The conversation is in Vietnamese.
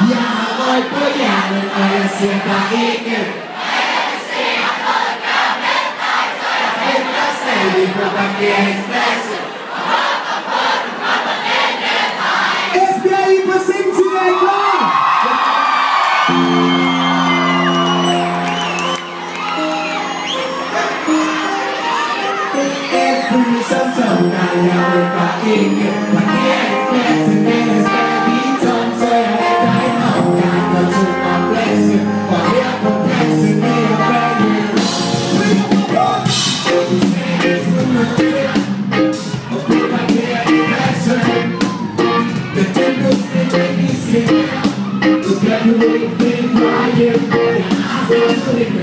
Я мой пьяный, моя святогиня. Espere para sentir a Every Santa, I am a king. take me sick. The black boy. I'm